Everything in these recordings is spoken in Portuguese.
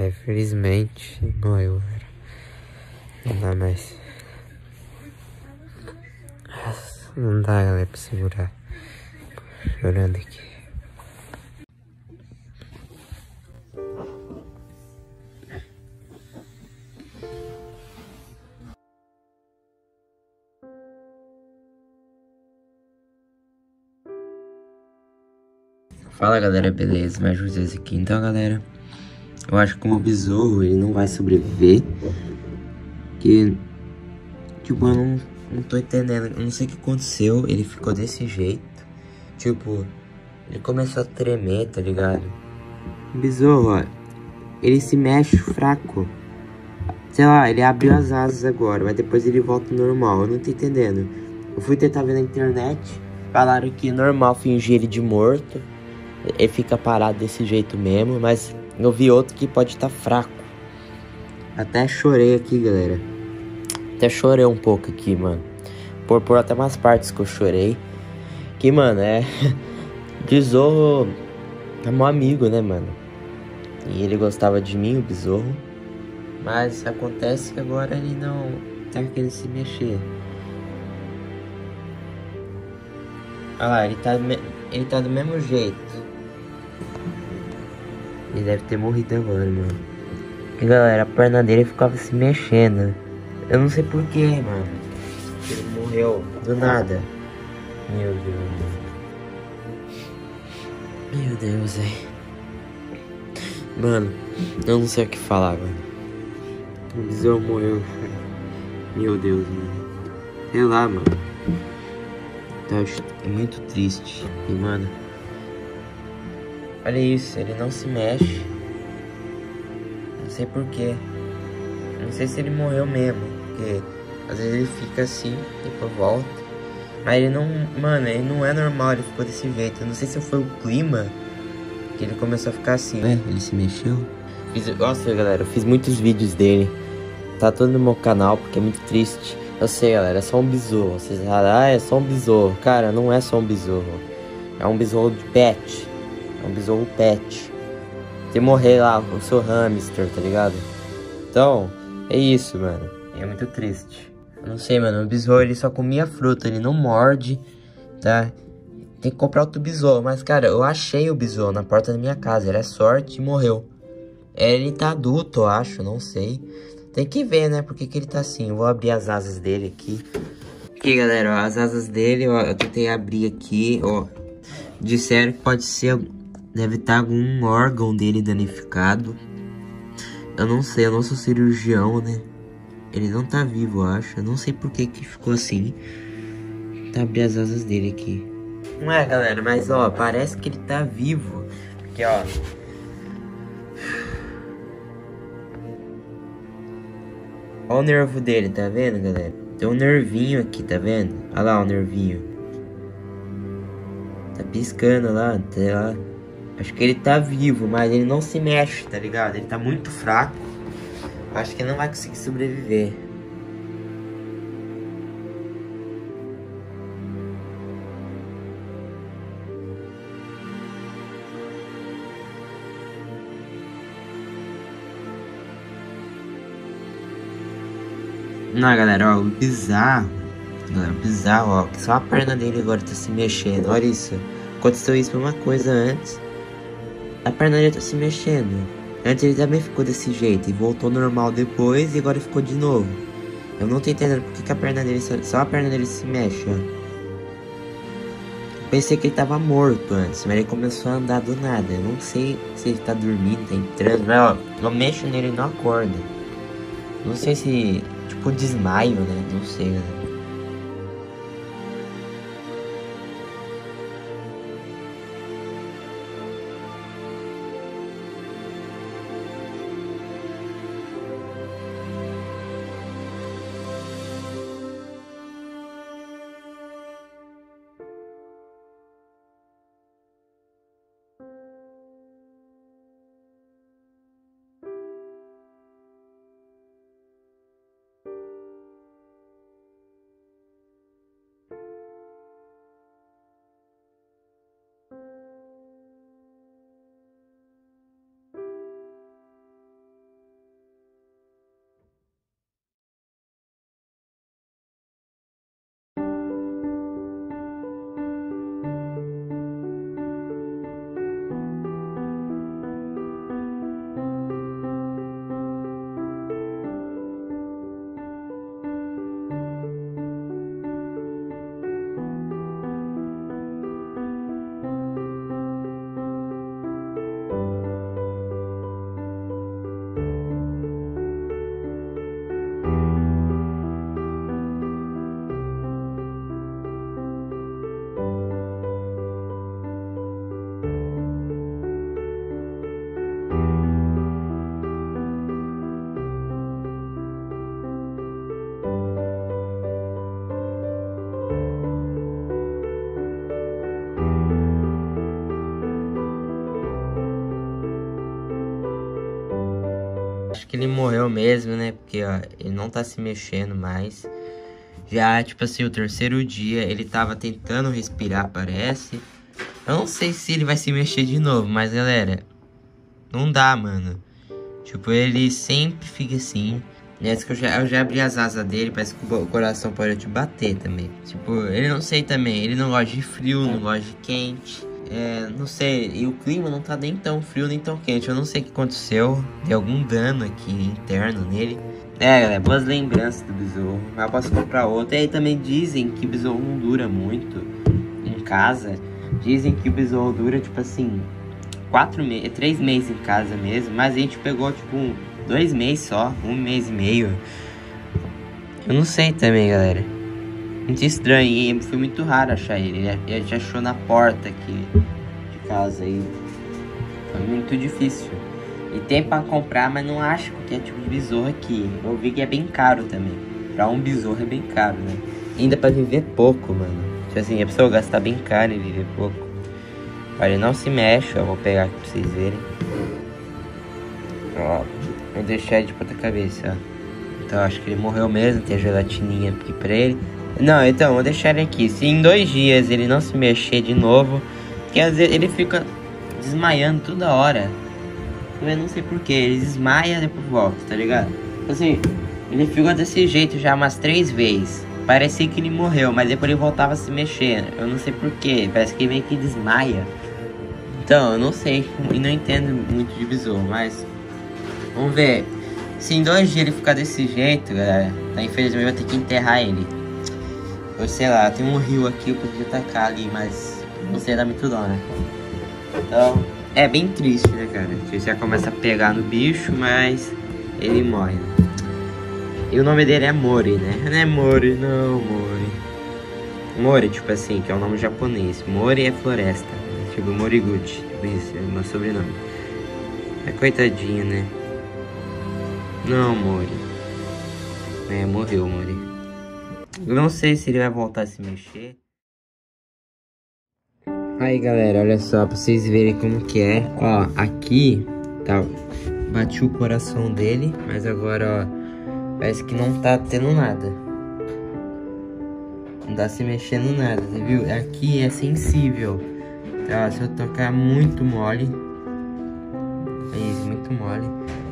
É, felizmente morreu, velho. Não dá mais. Não dá, galera, pra segurar. Chorando aqui. Fala galera, beleza? Mais vocês aqui. Então galera, eu acho que como besouro ele não vai sobreviver. Que, tipo, eu não, não tô entendendo. Eu não sei o que aconteceu. Ele ficou desse jeito. Tipo, ele começou a tremer, tá ligado? Besouro. Ele se mexe fraco. Sei lá, ele abriu as asas agora, mas depois ele volta normal. Eu não tô entendendo. Eu fui tentar ver na internet. Falaram que é normal fingir ele de morto. Ele fica parado desse jeito mesmo, mas eu vi outro que pode estar tá fraco. Até chorei aqui, galera. Até chorei um pouco aqui, mano. Por, por até umas partes que eu chorei. Que, mano, é. Besouro é meu amigo, né, mano? E ele gostava de mim, o besouro. Mas acontece que agora ele não tá querendo se mexer. Olha lá, ele tá, ele tá do mesmo jeito. Ele deve ter morrido agora, mano. E galera, a perna dele ficava se mexendo. Eu não sei porquê, mano. Ele morreu do nada. Meu Deus. Meu Deus, aí. Mano, eu não sei o que falar, mano. O besouro morreu. Meu Deus, mano. Sei lá, mano. Tá, é muito triste. E, mano. Olha isso, ele não se mexe. Não sei porquê. Não sei se ele morreu mesmo. Porque às vezes ele fica assim, depois volta. Mas ele não. Mano, ele não é normal, ele ficou desse jeito. Eu não sei se foi o clima que ele começou a ficar assim. É, ele se mexeu. Fiz, nossa, galera, eu fiz muitos vídeos dele. Tá todo no meu canal porque é muito triste. Eu sei, galera, é só um besouro. Vocês falam, ah, é só um besouro. Cara, não é só um besouro. É um besouro de pet. É um besouro pet. Se morrer lá, o seu hamster, tá ligado? Então, é isso, mano. É muito triste. Eu não sei, mano. O besouro ele só comia fruta, ele não morde, tá? Tem que comprar outro besouro. Mas, cara, eu achei o besouro na porta da minha casa. Era sorte e morreu. Ele tá adulto, eu acho, não sei. Tem que ver, né? Porque que ele tá assim. Eu vou abrir as asas dele aqui. Aqui, galera, ó, as asas dele, ó. Eu tentei abrir aqui, ó. Disseram que pode ser Deve estar tá algum órgão dele danificado. Eu não sei, eu não sou cirurgião, né? Ele não tá vivo, eu acho. Eu não sei por que que ficou assim. Tá abrir as asas dele aqui. Não é, galera, mas ó, parece que ele tá vivo. Porque, ó. Ó o nervo dele, tá vendo, galera? Tem um nervinho aqui, tá vendo? Olha lá o nervinho. Tá piscando lá, tá lá. Acho que ele tá vivo, mas ele não se mexe, tá ligado? Ele tá muito fraco. Acho que não vai conseguir sobreviver. Não, galera, ó, o bizarro. Galera, o bizarro, ó. Só a perna dele agora tá se mexendo. Olha isso. Aconteceu isso uma coisa antes a perna dele tá se mexendo. Antes ele também ficou desse jeito e voltou normal depois e agora ficou de novo. Eu não tô entendendo porque que a perna dele só, só a perna dele se mexe. Pensei que ele tava morto antes, mas ele começou a andar do nada. Eu não sei se ele tá dormindo, tá entrando, mas ó, eu mexo nele e não acorda. Não sei se, tipo, desmaio, né? Não sei, né? Que ele morreu mesmo, né? Porque, ó, ele não tá se mexendo mais. Já, tipo assim, o terceiro dia ele tava tentando respirar, parece. Eu não sei se ele vai se mexer de novo, mas galera, não dá, mano. Tipo, ele sempre fica assim. Nessa que eu já, eu já abri as asas dele, parece que o coração pode te bater também. Tipo, ele não sei também, ele não gosta de frio, não gosta de quente. É, não sei, e o clima não tá nem tão frio nem tão quente. Eu não sei o que aconteceu. Deu algum dano aqui interno nele. É, galera, boas lembranças do besouro. Mas posso comprar outro. E aí também dizem que o besouro não dura muito em casa. Dizem que o besouro dura, tipo assim, quatro meses, três meses em casa mesmo. Mas a gente pegou, tipo, dois meses só, um mês e meio. Eu não sei também, galera. Muito estranho, e foi muito raro achar ele. Ele a gente achou na porta aqui de casa aí. Foi muito difícil. E tem pra comprar, mas não acho que é tipo de besouro aqui. Eu vi que é bem caro também. Pra um besouro é bem caro, né? Ainda pra viver pouco, mano. Tipo assim, a pessoa gastar bem caro e viver pouco. Olha, ele não se mexe, eu vou pegar aqui pra vocês verem. Ó, vou deixar ele de ponta cabeça, ó. Então acho que ele morreu mesmo, tem a gelatininha aqui pra ele. Não, então, vou deixar ele aqui. Se em dois dias ele não se mexer de novo, porque às vezes ele fica desmaiando toda hora. Eu não sei porquê, ele desmaia e depois volta, tá ligado? Assim, ele ficou desse jeito já umas três vezes. Parecia que ele morreu, mas depois ele voltava a se mexer. Eu não sei porquê, parece que meio que desmaia. Então, eu não sei e não entendo muito de besouro, mas vamos ver. Se em dois dias ele ficar desse jeito, galera, então infelizmente eu vou ter que enterrar ele. Ou sei lá, tem um rio aqui, eu podia tacar ali, mas não sei muito dó, né? Então, é bem triste, né, cara? Você já começa a pegar no bicho, mas ele morre, né? E o nome dele é Mori, né? Não é Mori, não, Mori. Mori, tipo assim, que é o um nome japonês. Mori é floresta. Né? Tipo Moriguchi. Isso, é o meu sobrenome. É coitadinho, né? Não, Mori. É, morreu, Mori. Eu não sei se ele vai voltar a se mexer. Aí galera, olha só, pra vocês verem como que é. Ó, aqui, tá Bati o coração dele Mas agora, ó Parece que não tá tendo nada. Não tá se mexendo nada, viu? Aqui é sensível. Tá, se eu tocar muito mole É isso, muito mole.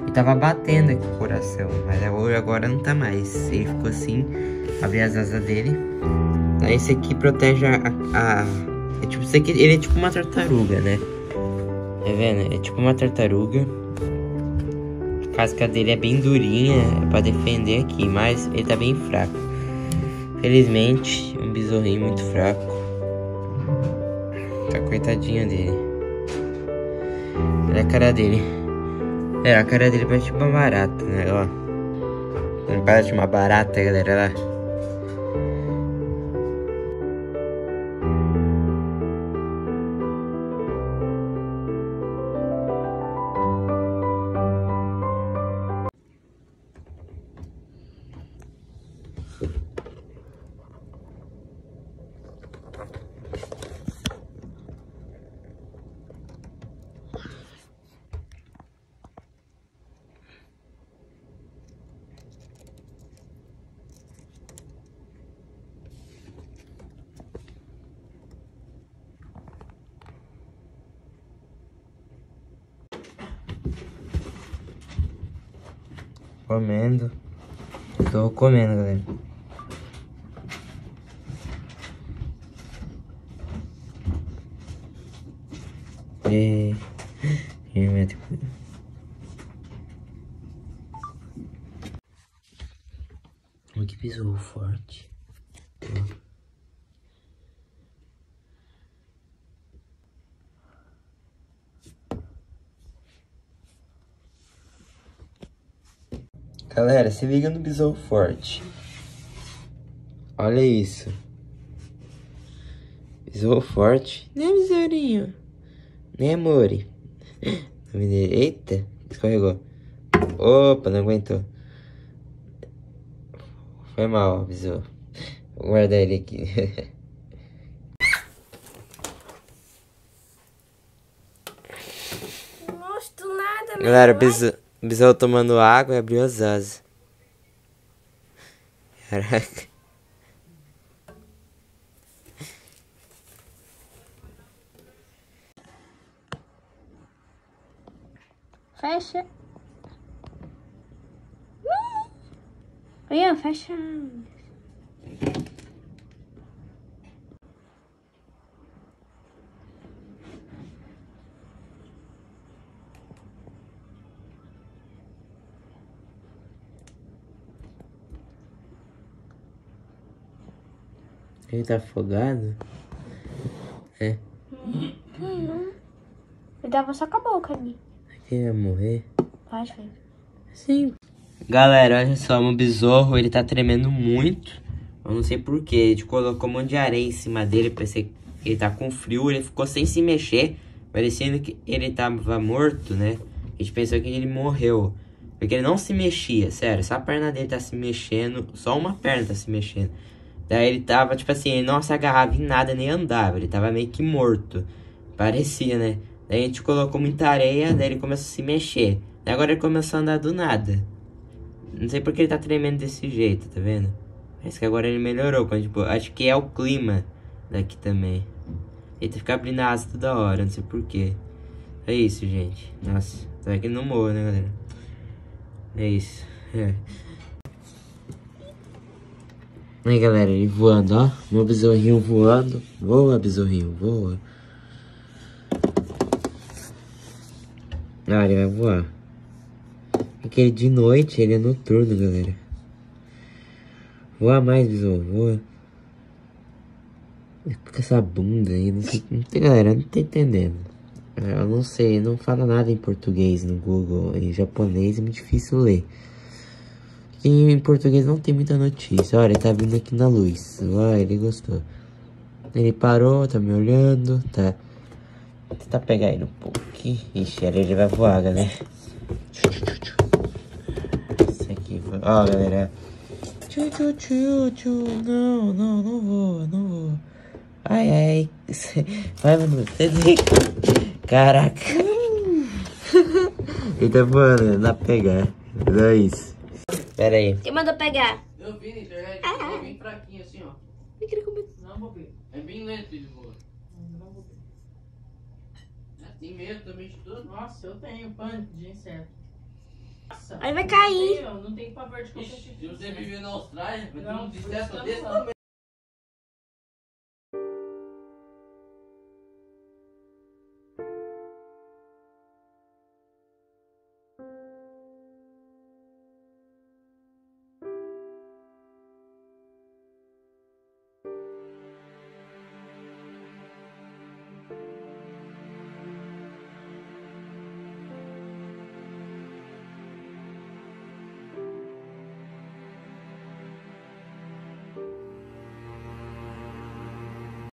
E tava batendo aqui o coração Mas agora não tá mais. Ele ficou assim Abri as asas dele Esse aqui protege a, a é tipo, isso aqui, ele é tipo uma tartaruga, né? Tá vendo? É tipo uma tartaruga. A casca dele é bem durinha é pra defender aqui, mas ele tá bem fraco. Felizmente, um besorrinho muito fraco. Tá coitadinho dele. Olha a cara dele. É, a cara dele parece uma barata, né? Ó. Parece uma barata, galera. Lá. Comendo. Tô comendo, galera. E... e médico. Olha que pisou forte. Galera, se liga no besouro forte. Olha isso. Besouro forte. Né, besourinho? Né, amore? Eita, escorregou. Opa, não aguentou. Foi mal, besouro. Vou guardar ele aqui. Não gosto nada, Galera, besouro... O besouro tomando água e abriu as asas. Caraca. Fecha. Olha, fecha. Ele tá afogado? É. Ele tava só com a boca ali. Quem vai morrer? Faz, faz. Sim. Galera, olha só, meu besouro, ele tá tremendo muito. Eu não sei porquê. A gente colocou um monte de areia em cima dele, parecia que ele tá com frio. Ele ficou sem se mexer, parecendo que ele tava morto, né? A gente pensou que ele morreu. Porque ele não se mexia, sério. Só a perna dele tá se mexendo. Só uma perna tá se mexendo. Daí ele tava, tipo assim, ele não se agarrava em nada, nem andava. Ele tava meio que morto. Parecia, né? Daí a gente colocou muita areia, daí ele começou a se mexer. Daí agora ele começou a andar do nada. Não sei porque ele tá tremendo desse jeito, tá vendo? Mas que agora ele melhorou. Tipo, acho que é o clima daqui também. Ele fica abrindo asa toda hora, não sei porquê. É isso, gente. Nossa, até que não morra, né, galera? É isso. É. Aí, galera, ele voando, ó. Meu besorrinho voando. Voa, besorrinho, voa. Ah, ele vai voar. Porque ele de noite, ele é noturno, galera. Voa mais, besouro, voa. Com essa bunda aí, não sei, não tem, galera, não tô entendendo. Eu não sei, não fala nada em português no Google. Em japonês é muito difícil ler. Porque em português não tem muita notícia. Olha, ele tá vindo aqui na luz. Olha, ele gostou. Ele parou, tá me olhando, tá. Vou tentar pegar ele um aqui. Ixi, ele vai voar, galera. Isso aqui foi. Ó, galera. Tchu, tchu, tchu, tchu. Não, não, não voa, não voa. Ai, ai. Vai, mano. Caraca. Ele tá voando, dá pra pegar. Dá isso. Pera aí. Quem mandou pegar? Eu vi na internet, Ah. é bem fraquinho assim, ó. Eu queria comer. Não, Bobi. É bem lento ele voa. Não, Bobi. É, Tem medo também de tudo? Nossa, eu tenho pânico de inseto. Nossa, Aí vai cair. Eu não tenho pavor de qualquer Ixi, se de você inseto. viver na Austrália, vai ter Não, um inseto eu desse não-